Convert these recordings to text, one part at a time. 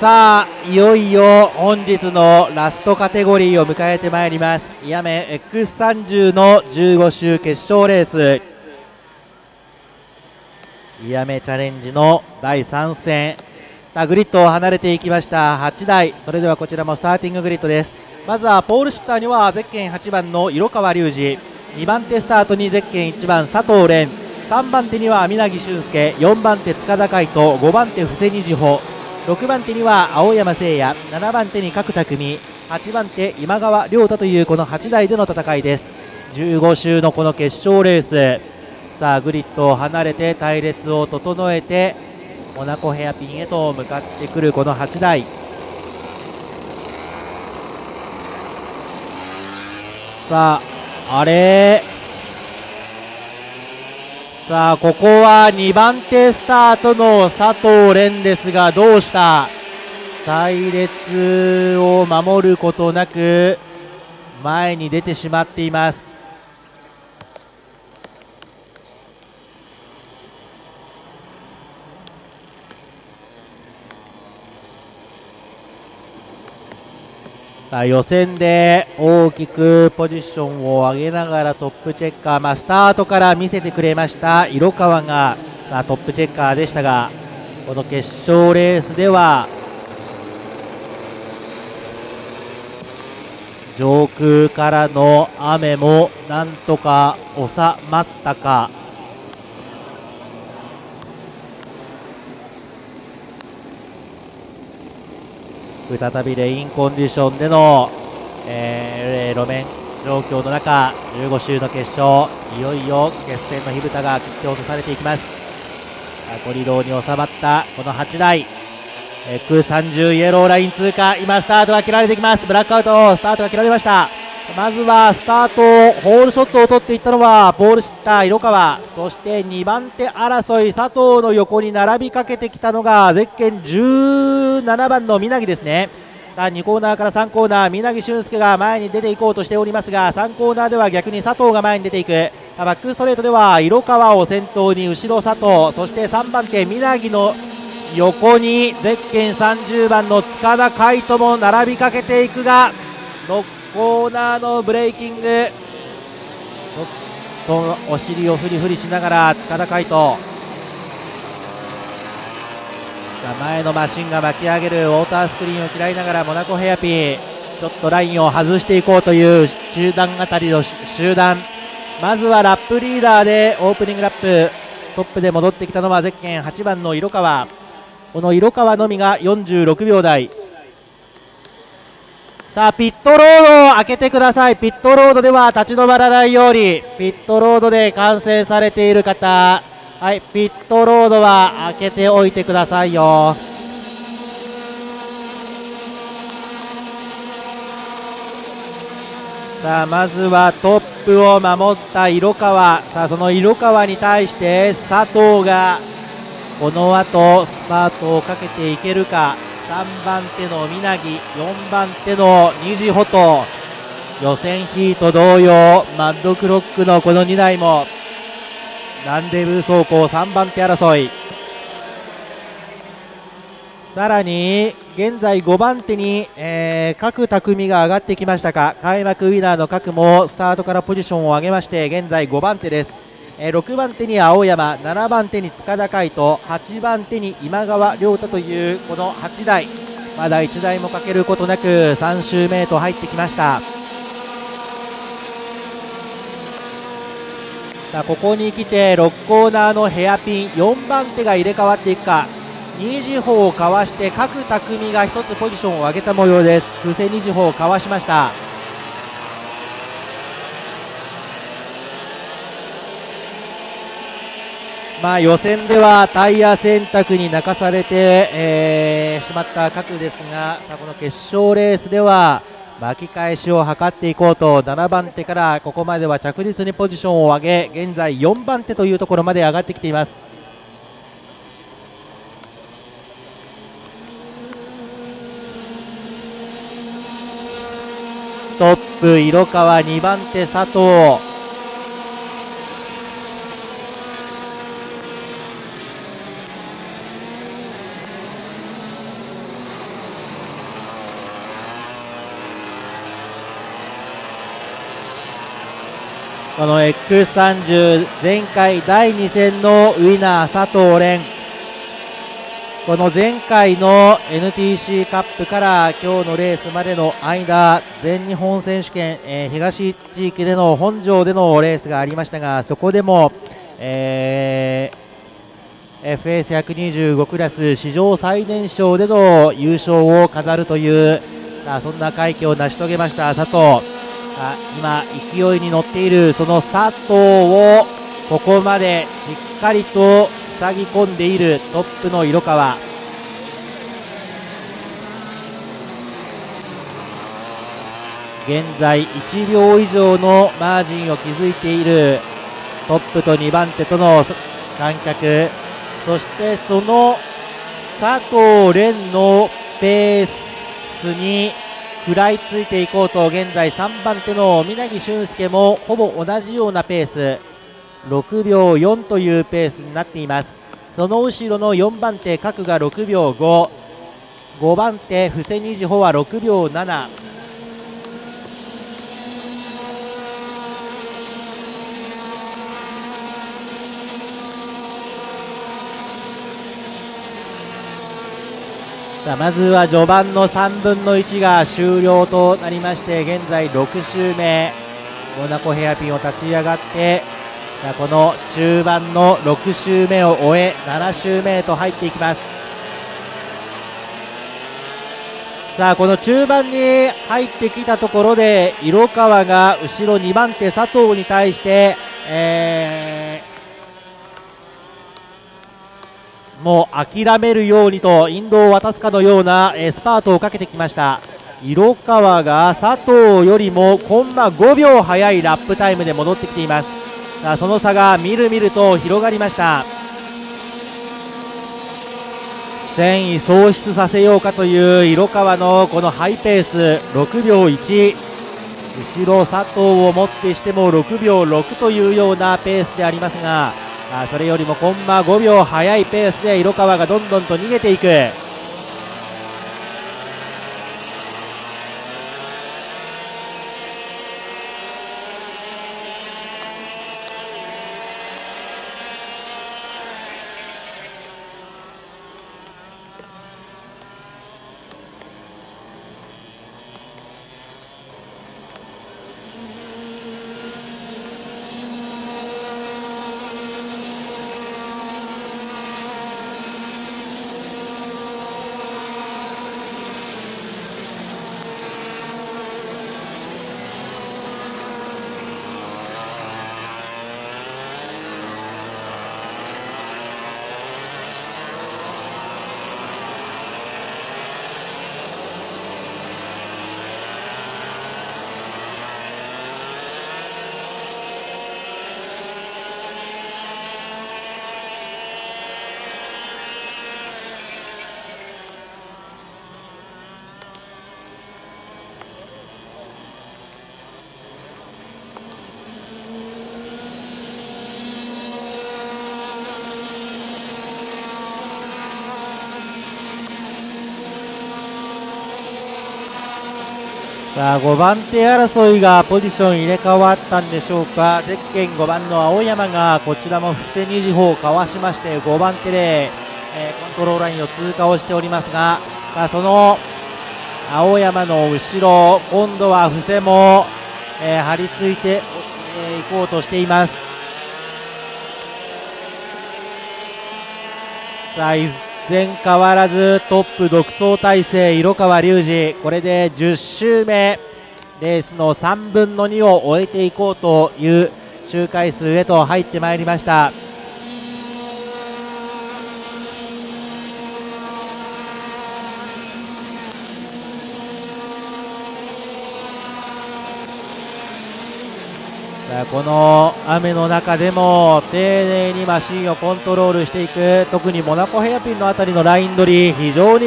さあいよいよ本日のラストカテゴリーを迎えてまいります。イヤメ X30 の15周決勝レース。イヤメチャレンジの第3戦さあグリッドを離れていきました。8台。それではこちらもスターティンググリッドです。まずはポールシッターにはゼッケン8番の色川隆二。2番手スタートにゼッケン1番佐藤蓮。3番手には南俊介。4番手塚田海人。5番手布施二次穂。6番手には青山誠也7番手に角匠8番手今川亮太というこの8台での戦いです。15周のこの決勝レースさあグリッドを離れて隊列を整えてモナコヘアピンへと向かってくるこの8台さああれ？さあここは2番手スタートの佐藤蓮ですがどうした？隊列を守ることなく前に出てしまっています。予選で大きくポジションを上げながらトップチェッカー、まあ、スタートから見せてくれました色川が、まあ、トップチェッカーでしたがこの決勝レースでは上空からの雨もなんとか収まったか。再びレインコンディションでの、えー、路面状況の中15周の決勝いよいよ決戦の火蓋が切って落とされていきます。コリドーに収まったこの8台 X30 イエローライン通過今スタートが切られてきます。ブラックアウトスタートが切られました。まずはスタートホールショットを取っていったのはポールシッター色川。そして2番手争い佐藤の横に並びかけてきたのがゼッケン17番の南ですね。さあ2コーナーから3コーナー南俊介が前に出ていこうとしておりますが3コーナーでは逆に佐藤が前に出ていく。バックストレートでは色川を先頭に後ろ佐藤。そして3番手南の横にゼッケン30番の塚田海人も並びかけていくがコーナーのブレーキング。ちょっとお尻をフリフリしながら塚田海人前のマシンが巻き上げるウォータースクリーンを嫌いながらモナコヘアピー。ちょっとラインを外していこうという集団あたりの集団。まずはラップリーダーでオープニングラップ。トップで戻ってきたのはゼッケン8番の色川。この色川のみが46秒台。さあピットロードを開けてください。ピットロードでは立ち止まらないように。ピットロードで完成されている方。はいピットロードは開けておいてくださいよ。さあまずはトップを守った色川。さあその色川に対して佐藤がこの後スパートをかけていけるか。3番手の南4番手の二次穂と予選ヒート同様マッドクロックのこの2台もランデブー走行3番手争い。さらに現在5番手に、えー、各匠が上がってきましたか。開幕ウィナーの各もスタートからポジションを上げまして現在5番手です。えー、6番手に青山7番手に塚田海人8番手に今川亮太というこの8台まだ1台もかけることなく3周目へと入ってきました。さあここに来て6コーナーのヘアピン4番手が入れ替わっていくか。2次砲をかわして各匠が1つポジションを上げた模様です。風船2次砲をかわしました。まあ、予選ではタイヤ選択に泣かされて、えー、しまった各ですがさあこの決勝レースでは巻き返しを図っていこうと7番手からここまでは着実にポジションを上げ現在4番手というところまで上がってきています。トップ色川2番手佐藤この X30 前回第2戦のウィナー佐藤蓮この前回の NTC カップから今日のレースまでの間全日本選手権、えー、東地域での本庄でのレースがありましたがそこでも、えー、FS125 クラス史上最年少での優勝を飾るというそんな快挙を成し遂げました佐藤。あ今、勢いに乗っているその佐藤をここまでしっかりと塞ぎ込んでいるトップの色川。現在1秒以上のマージンを築いているトップと2番手との観客そしてその佐藤蓮のペースに食らいついていこうと現在3番手の南俊介もほぼ同じようなペース6秒4というペースになっていますその後ろの4番手角が6秒55番手布施二次穂は6秒7さあまずは序盤の3分の1が終了となりまして現在6周目モナコヘアピンを立ち上がってさあこの中盤の6周目を終え7周目へと入っていきます。さあこの中盤に入ってきたところで色川が後ろ2番手佐藤に対して、えもう諦めるようにと引導を渡すかのような、えスパートをかけてきました。色川が佐藤よりもコンマ5秒早いラップタイムで戻ってきています。さあその差がみるみると広がりました。戦意喪失させようかという色川のこのハイペース。6秒1後ろ佐藤をもってしても6秒6というようなペースでありますがあそれよりもコンマ5秒速いペースで色川がどんどんと逃げていく。さあ5番手争いがポジション入れ替わったんでしょうか。ゼッケン5番の青山がこちらも布施二次砲をかわしまして5番手で、えー、コントロールラインを通過をしておりますがさあその青山の後ろ今度は布施も、えー、張り付いてい、えー、こうとしています。さあ前変わらずトップ独走体制色川隆二。これで10周目。レースの3分の2を終えていこうという周回数へと入ってまいりました。この雨の中でも丁寧にマシンをコントロールしていく。特にモナコヘアピンの辺りのライン取り非常に、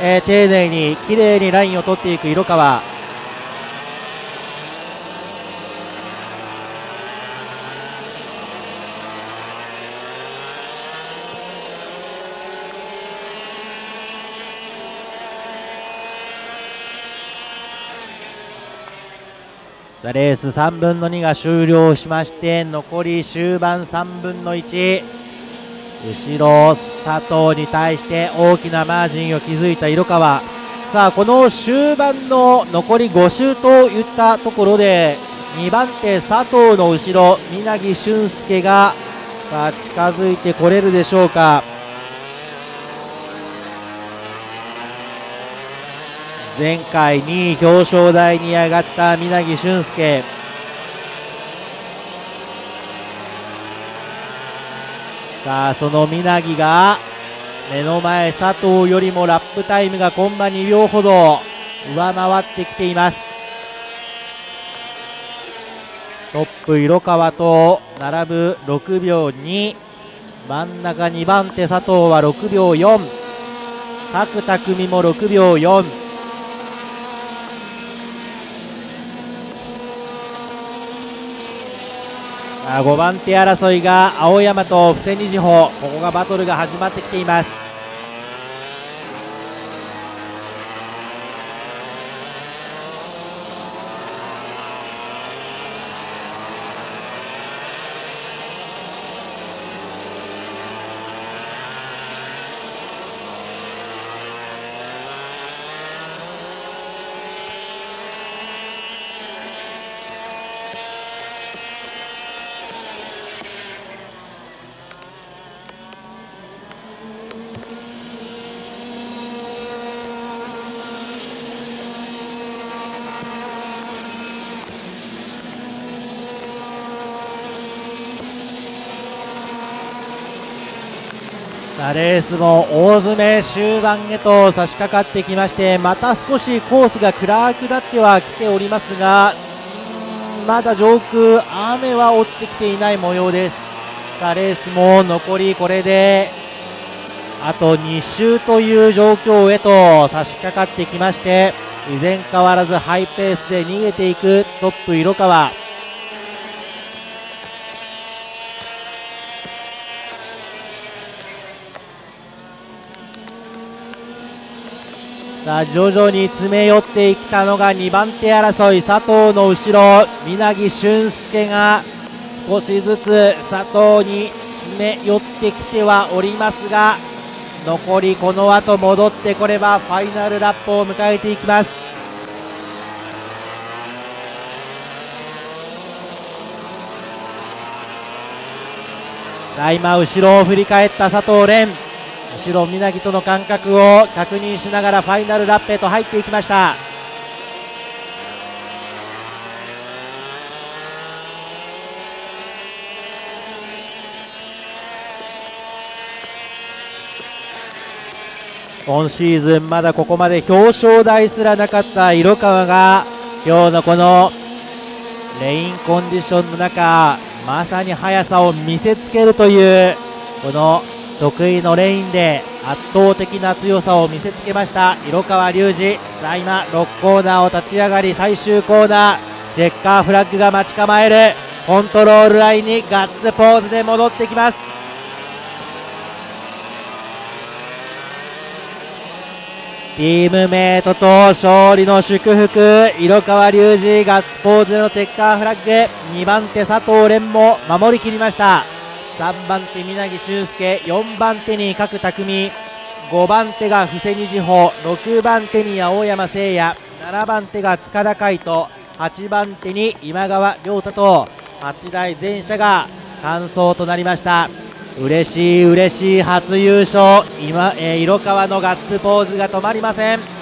えー、丁寧に綺麗にラインを取っていく色川。レース3分の2が終了しまして残り終盤3分の1後ろ佐藤に対して大きなマージンを築いた色川。さあこの終盤の残り5周といったところで2番手佐藤の後ろ稲城俊介がさあ近づいてこれるでしょうか。前回2位表彰台に上がった稲城俊介。さあその稲城が目の前佐藤よりもラップタイムがコンマ2秒ほど上回ってきています。トップ色川と並ぶ6秒2真ん中2番手佐藤は6秒4各匠も6秒4 5番手争いが青山と布施二次歩ここがバトルが始まってきています。レースも大詰め終盤へと差し掛かってきましてまた少しコースが暗くなってはきておりますがまだ上空雨は落ちてきていない模様です。さあレースも残りこれであと2周という状況へと差し掛かってきまして依然変わらずハイペースで逃げていくトップ色川。さあ徐々に詰め寄ってきたのが2番手争い佐藤の後ろ。稲城俊介が少しずつ佐藤に詰め寄ってきてはおりますが残りこの後戻ってこればファイナルラップを迎えていきます。さあ今後ろを振り返った佐藤蓮後ろ宮城との間隔を確認しながらファイナルラップへと入っていきました。今シーズンまだここまで表彰台すらなかった色川が今日のこのレインコンディションの中まさに速さを見せつけるというこの得意のレインで圧倒的な強さを見せつけました色川隆二。さあ今6コーナーを立ち上がり最終コーナー。チェッカーフラッグが待ち構える。コントロールラインにガッツポーズで戻ってきます。チームメートと勝利の祝福。色川隆二ガッツポーズでのチェッカーフラッグ。2番手佐藤蓮も守りきりました。3番手南俊介。4番手に角匠。5番手が布施二次穂6番手に青山誠也。7番手が塚田海人。8番手に今川亮太と。8台全車が完走となりました。嬉しい嬉しい。初優勝。今、えー、色川のガッツポーズが止まりません。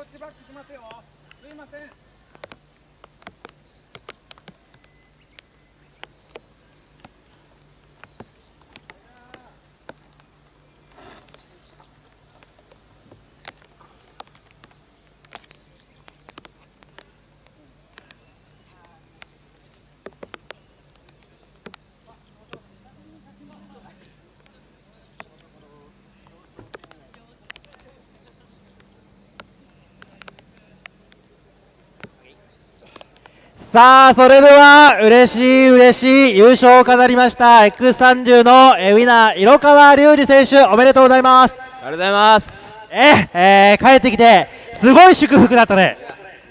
こっちバックしますよ。すいません。さあそれでは嬉しい嬉しい優勝を飾りました X30 のえーウィナー色川隆二選手おめでとうございます。ありがとうございます。ええー帰ってきてすごい祝福だったね。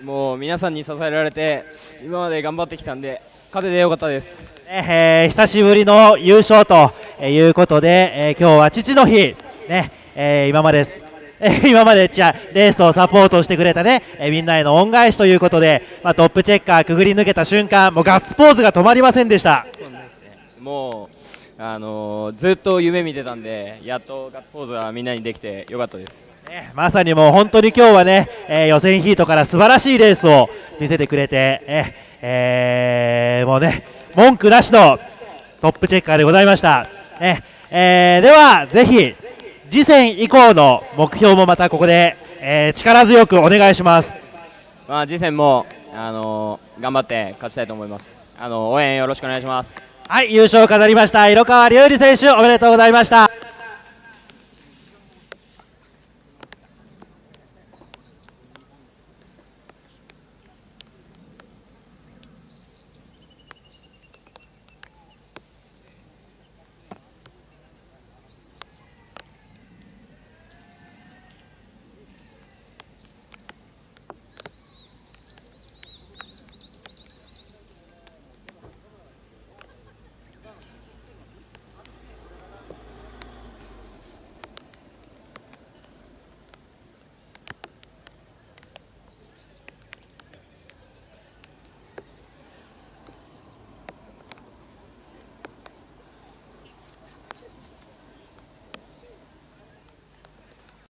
もう皆さんに支えられて今まで頑張ってきたんで勝ててよかったです。えー久しぶりの優勝ということで、えー今日は父の日、ねえー今まで、えー 今までじゃあレースをサポートしてくれたね、えーみんなへの恩返しということで、まあ、トップチェッカーくぐり抜けた瞬間もうガッツポーズが止まりませんでした。もうあのーずっと夢見てたんでやっとガッツポーズがみんなにできてよかったですねまさにもう本当に今日はね、えー予選ヒートから素晴らしいレースを見せてくれて、ええーもうね文句なしのトップチェッカーでございました。ねえーではぜひ次戦以降の目標もまたここで、えー力強くお願いします。まあ次戦もあのー頑張って勝ちたいと思いますあの応援よろしくお願いしますはい優勝を飾りました色川隆二選手おめでとうございました。